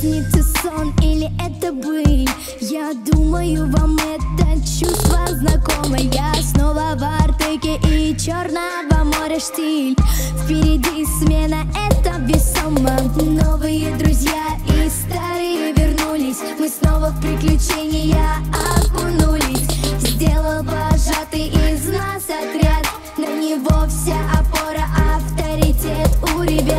снится сон или это быль? Я думаю, вам это чувство знакомо. Я снова в Артеке и черного моря штиль. Впереди смена, это весомо. Новые друзья и старые вернулись. Мы снова в приключения окунулись. Сделал вожатый из нас отряд. На него вся опора, авторитет у ребят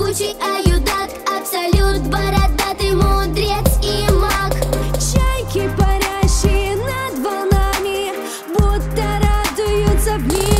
могучий аюдак Абсолют, бородатый мудрец и маг. Чайки, парящие над волнами Будто радуются вместе с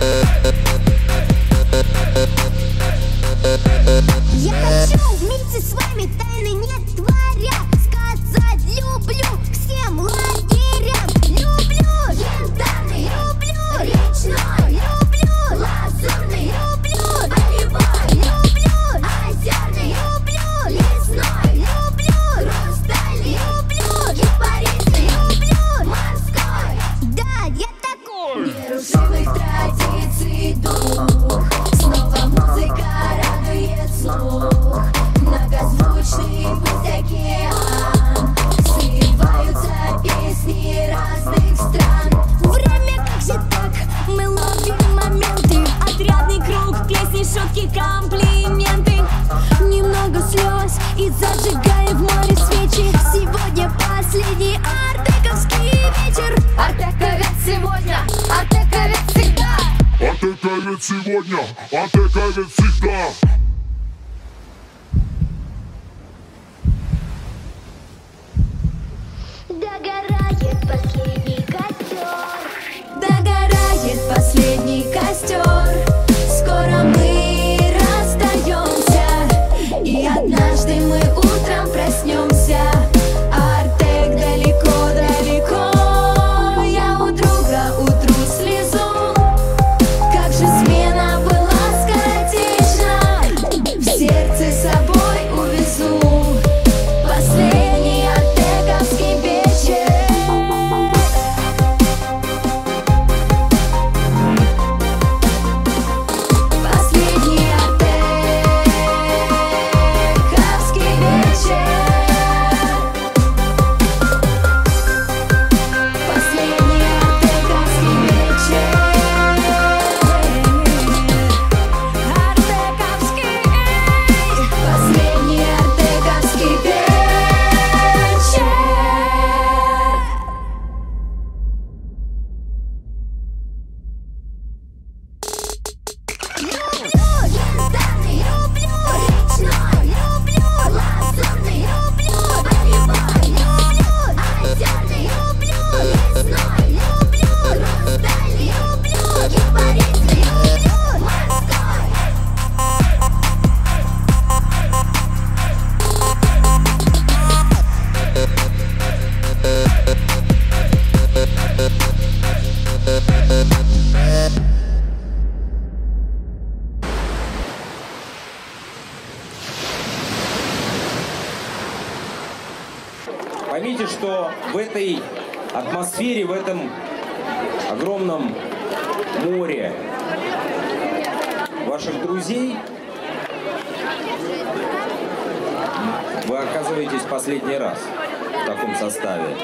Я хочу вместе с вами тайны не Нерушимых традиций дух Снова музыка радует слух Атаковец сегодня, атаковец всегда. Догорает последний костер Догорает последний костер Поймите, что в этой атмосфере, в этом огромном море ваших друзей вы оказываетесь последний раз в таком составе.